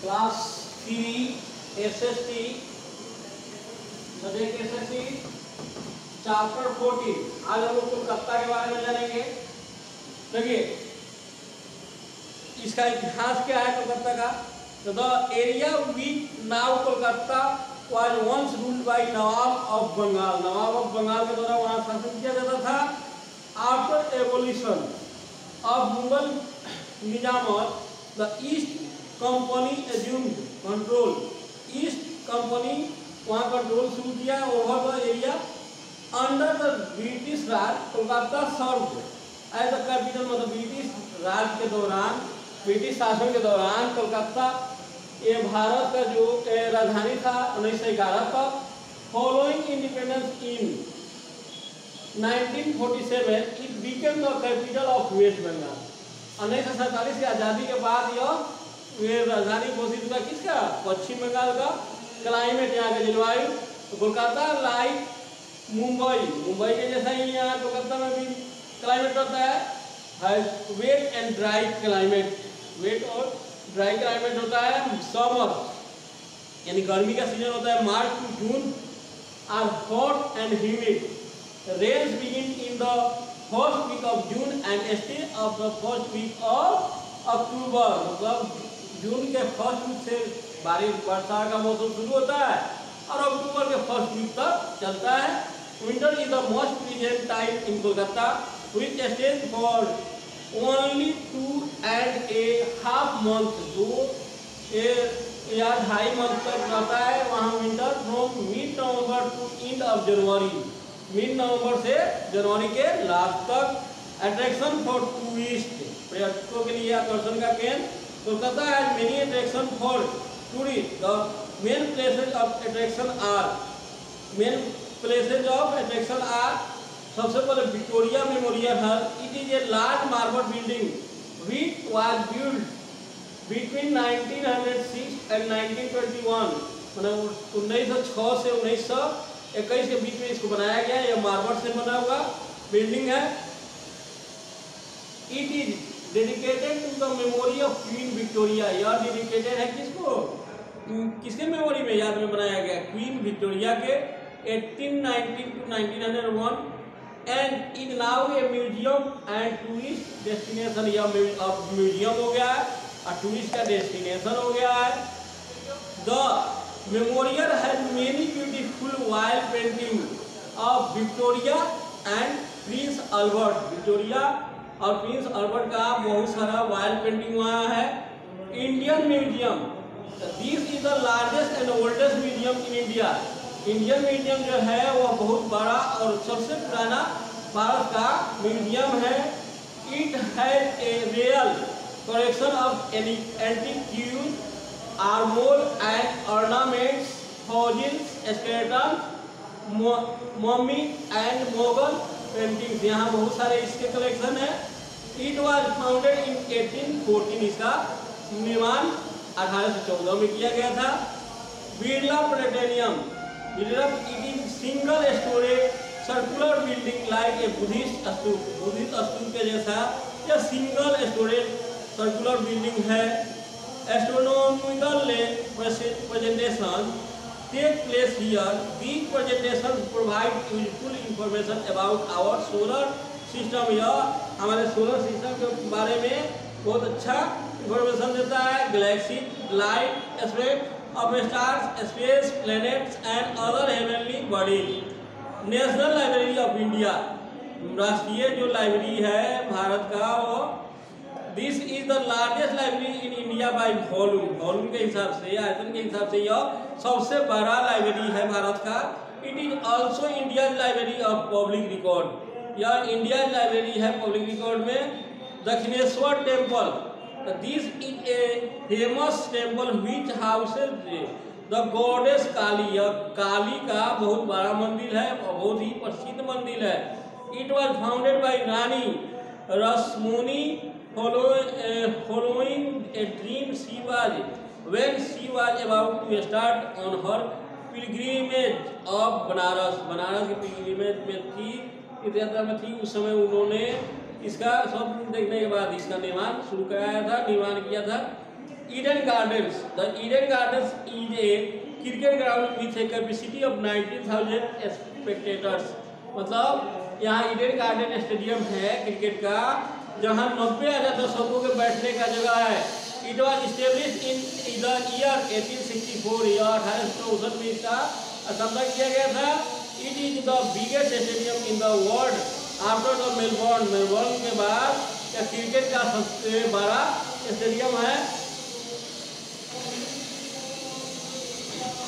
Class three S S T सदैव S S T chapter fourteen आज हम लोग कोलकाता के बारे में जानेंगे। देखिए, इसका इतिहास क्या है कोलकाता का? तो the area with now Kolkata was once ruled by Nawab of Bengal. Nawab of Bengal के द्वारा वहाँ शासन किया जाता था। After evolution of Mughal Nizamat the East company assumed control East company वहाँ कंट्रोल शुरू किया over the area under the British Raj Kolkata served as a capital मतलब ब्रिटिश राज के दौरान ब्रिटिश शासन के दौरान, कोलकाता, ये भारत का जो राजधानी था, उन्नीस सौ ग्यारह तक following independence in 1947 it became the capital of West Bengal उन्नीस सौ सैंतालीस की आज़ादी के बाद यह राजधानी घोषित हुआ किसका? पश्चिम बंगाल का। क्लाइमेट यहाँ का जलवायु तो कोलकाता लाइक मुंबई। मुंबई के जैसा ही यहाँ कोलकाता में भी क्लाइमेट रहता है। Wet and dry climate wet और ड्राई क्लाइमेट होता है समर यानी गर्मी का सीज़न होता है March to June. Are hot and humid rains begin in the first week of June and stay of the first week of October मतलब जून के फ़र्स्ट वीक से बारिश वर्षा का मौसम शुरू होता है और अक्टूबर के फ़र्स्ट वीक तक चलता है। Winter is the most pleasant time in Kolkata which stays for only two and a half month दो या ढाई मंथ तक रहता है, वहाँ winter from mid November to end of January mid November से जनवरी के लास्ट तक अट्रैक्शन फॉर टूरिस्ट पर्यटकों के लिए आकर्षण का केंद्र। Kolkata has many attraction for tourist the main places of attraction are main places of attraction are सबसे पहले Victoria memorial hall it is a large marble building which was build between 1906 and 1921 मतलब उन्नीस सौ छः से उन्नीस सौ इक्कीस के बीच में इसको बनाया गया है यह मार्बल से बना हुआ बिल्डिंग है। It is dedicated to the memory of queen Victoria यह डेडिकेटेड है किसको? किसके मेमोरी में याद में बनाया गया? क्वीन विक्टोरिया के 1819 to 1901 and is now a museum and tourist destination यह म्यूज़ियम हो गया है। और टूरिस्ट का डेस्टिनेशन हो गया है। The memorial has many beautiful wild painting of Victoria and prince Albert Victoria और प्रिंस अल्बर्ट का बहुत सारा वाइल्ड पेंटिंग वहाँ है। Indian museum this is the largest and oldest museum in India Indian museum जो है वह बहुत बड़ा और सबसे पुराना भारत का म्यूज़ियम है। It has a real collection of antique armour and ornaments fossils skeleton mummy and Mughal paintings यहाँ बहुत सारे इसके कलेक्शन है। इट वाज फाउंडेड इन 1814 इसका निर्माण 1814 में किया गया था। Birla planetarium, Birla it is single storage circular building like a Buddhist stupa Buddhist stupa के जैसा यह सिंगल स्टोरेज सर्कुलर बिल्डिंग है। Astronomical presentation take place here. These presentations provide useful information about our solar system. यह हमारे solar system के बारे में बहुत अच्छा इंफॉर्मेशन देता है galaxy light spectrum of stars space planets and other heavenly bodies national library of India राष्ट्रीय जो लाइब्रेरी है भारत का वो this is the largest library in India by volume volume के हिसाब से, आयतन के हिसाब से यह सबसे बड़ा लाइब्रेरी है भारत का। It is also India library of public record यह इंडिया लाइब्रेरी है पब्लिक रिकॉर्ड में। Dakshineswar temple this is a famous temple which houses the goddess Kali यह काली का बहुत बड़ा मंदिर है और बहुत ही प्रसिद्ध मंदिर है। It was founded by Rani Rashmoni following a dream she was when she was about to start on her pilgrimage of Banaras Banaras की pilgrimage में थी यात्रा में थी उस समय उन्होंने इसका सब देखने के बाद इसका निर्माण शुरू कराया था निर्माण किया था Eden Gardens. The Eden Gardens is a cricket ground with a capacity of 19,000 spectators. मतलब यहाँ ईडन गार्डन स्टेडियम है क्रिकेट का जहाँ नब्बे हज़ार दर्शकों के बैठने का जगह है। It was establish in the year 1864 या अठारह सौ चौसठ में इसका स्थापना किया गया था। It is the biggest stadium in the world after the Melbourne Melbourne के बाद यह क्रिकेट का सबसे बड़ा स्टेडियम है।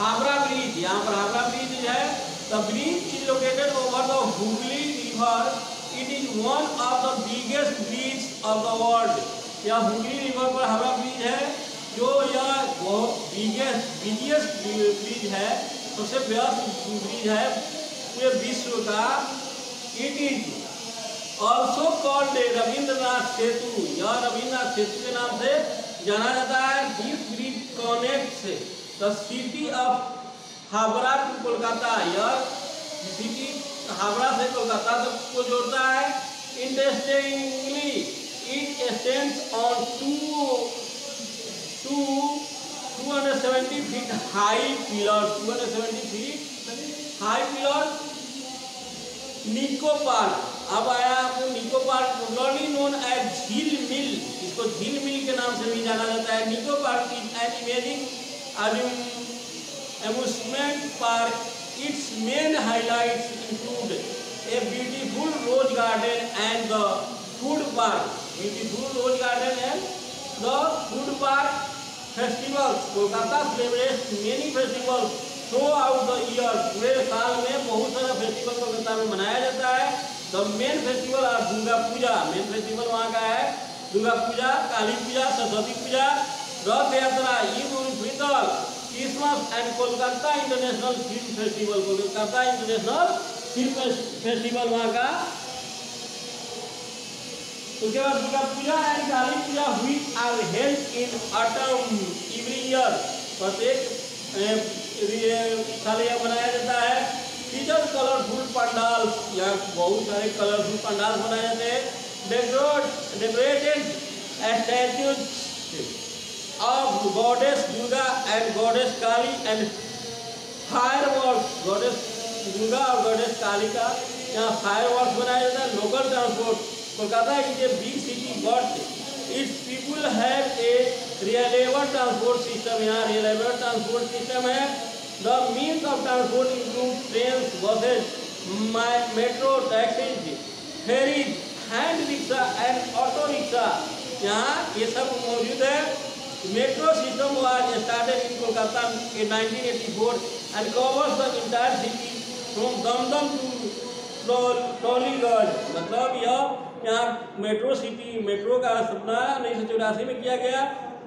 हावड़ा ब्रिज, यहाँ पर हावड़ा ब्रिज है। The bridge is located over the Hooghly river it is one of the biggest bridge of the world यह हुगली रिवर पर हावड़ा ब्रिज है? जो यह बहुत बिगेस्ट बिगेस्ट ब्रिज है, सबसे व्यस्त ब्रिज है पूरे विश्व का। It is also called Rabindranath Setu. यह रविंद्रनाथ सेतु के नाम से जाना जाता है। This bridge connects the city of Howrah to Kolkata यह सिटी हावड़ा से कोलकाता तक को जोड़ता है। Interestingly it stands on two two 270 feet high pillars 270 feet high pillars Nicco park अब आया आपको निको पार्क पॉपुलरली नोन एज झील मिल इसको झील मिल के नाम से भी जाना जाता है। Nicco park is an amazing amusement park its main highlights include a beautiful rose garden and the food park beautiful rose garden and the food park festivals kolkata celebrates many festivals throughout the year पूरे साल में बहुत सारा festival Kolkata में मनाया जाता है the main festival are Durga Puja main festival वहाँ का है दुर्गा पूजा काली पूजा Saraswati Puja Rath Yatra Eid ul Fitr Christmas and Kolkata international film festival Kolkata international film festival वहाँ का उसके बाद दुर्गा पूजा एंड काली पूजा हुई are held in autumn every year प्रत्येक साल यह मनाया जाता है। फीचर कलरफुल पंडाल यहाँ बहुत सारे कलरफुल पंडाल बनाए जाते हैं। Decorate decorated statues of goddess Durga and goddess Kali and fire work goddess Durga और goddess काली का यहाँ फायर वर्क बनाया जाता है लोकल ट्रांसपोर्ट कोलकाता की जो be city god its people have a reliable transport system यहाँ रियलेबल ट्रांसपोर्ट सिस्टम है. The means of transport include train buses metro taxis ferries hand rickshaw and auto rickshaw यहाँ ये सब मौजूद है. Metro system was started in Kolkata in 1984 and covers the entire city from Damdam to टोलीगढ़ मतलब यह यहाँ metro city metro का सपना उन्नीस सौ चौरासी में किया गया।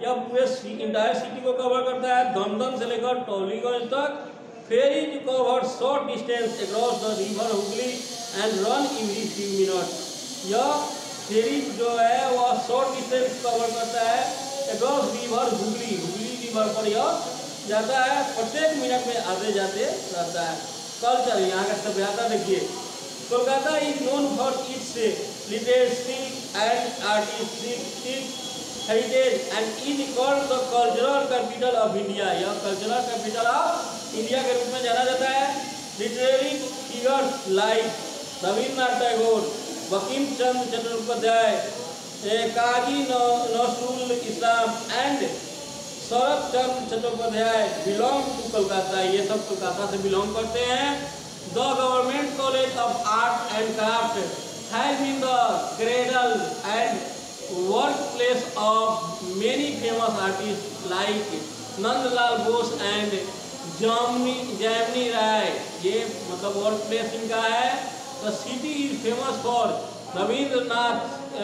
यह पूरे इंटायर सिटी को कवर करता है दमदम से लेकर टोलीगंज तक। Ferry to cover short distance across the river Hooghly and run every few minute यह फेरी जो है, वह शॉर्ट डिस्टेंस कवर करता है। Across river Hooghly Hooghly river पर यह जाता है, प्रत्येक मिनट में आते जाते रहता है। कल्चर यहाँ का सभ्यता देखिए। Kolkata is known for its literacy and artistic heritage and is called the cultural capital of India यह कल्चरल कैपिटल ऑफ़ इंडिया के रूप में जाना जाता है। Literary figures like Rabindranath Tagore Bankim Chandra Chattopadhyay Kazi Nazrul Islam and Sarat Chandra Chattopadhyay belong to Kolkata ये सब कोलकाता से बिलोंग करते हैं। The government college of art and craft has been the cradle and work place of many famous artist like Nandalal Bose and Jamini Jamini Roy ये मतलब work place इनका है। The city is famous for Rabindranath,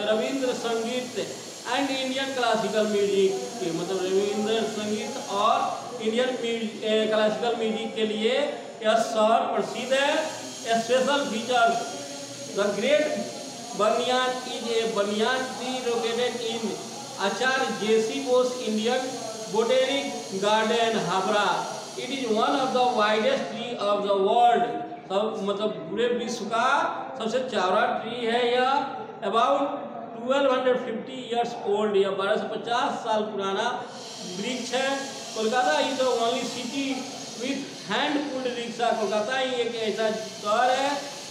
Rabindra Sangeet and Indian classical music के मतलब रविंद्र संगीत और Indian classical music के लिए यह शहर प्रसिद्ध है। Special feature the great banyan is a banyan tree located in Acharya JC Bose Indian botanic garden Howrah it is one of the widest tree of the world सब मतलब पूरे विश्व का सबसे चौड़ा ट्री है यह अबाउट 1250 इयर्स ओल्ड या 1250 साल पुराना वृक्ष है। Kolkata is the only city with hand pulled rickshaw, Kolkata ही एक ऐसा शहर है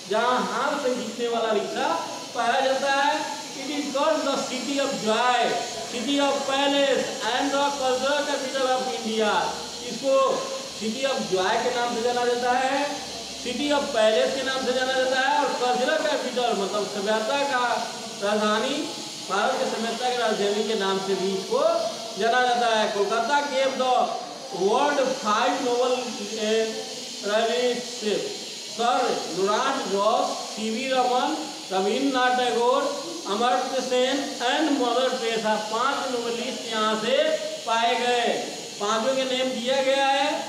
जहाँ हाथ से खींचने वाला रिक्शा पाया जाता है। It is called the city of joy city of palace and the cultural capital of India इसको सिटी ऑफ़ जॉय के नाम से जाना जाता है। सिटी ऑफ़ पैलेस के नाम से जाना जाता है और कल्चरल कैपिटल मतलब सभ्यता का राजधानी, भारत के सभ्यता की राजधानी के नाम से भी इसको जाना जाता है। Kolkata gave the world five Nobel sir, नुराज Ghosh C V Raman Rabindranath Tagore Amartya Sen and mother Teresa, पाँच नोबलिस्ट यहाँ से पाए गए। पाँचों के नेम दिया गया है।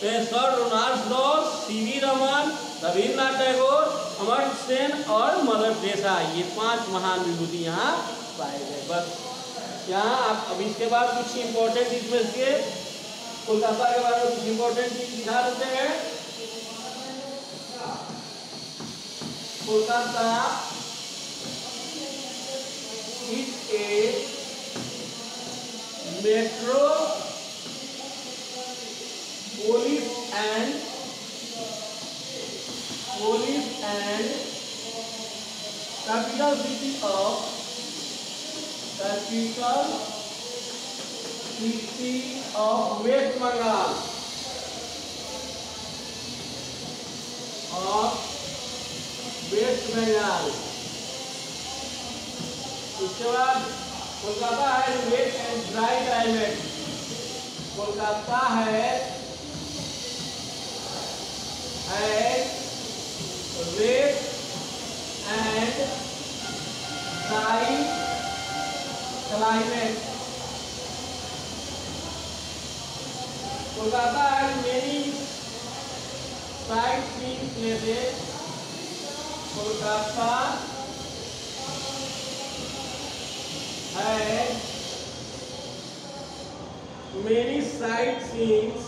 Sir Ronald Ross C V Raman, Rabindranath Tagore Amartya Sen और मदर टेरेसा। ये पाँच महान विभूति यहाँ पाए गए। बस, यहाँ आप अब इसके बाद कुछ इम्पोर्टेंट इसमें के कोलकाता के बारे में कुछ इम्पोर्टेंट चीज़ दिखा देते हैं। Kolkata is a metro police and police and capital city of capital city of west Bengal और वेस्ट बंगाल उसके बाद कोलकाता है wet and dry climate Kolkata है है एंड ड्राई क्लाइमेट कोलकाता है मेरी sightseeing places Kolkata had many sightseeing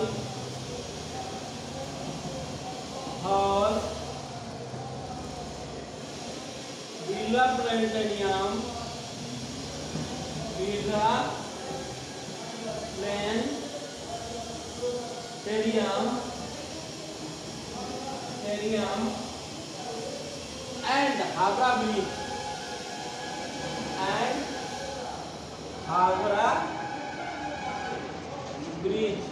वीज़ा planetarium वीज़ा planetarium टेरियम and Howrah bridge and Howrah bridge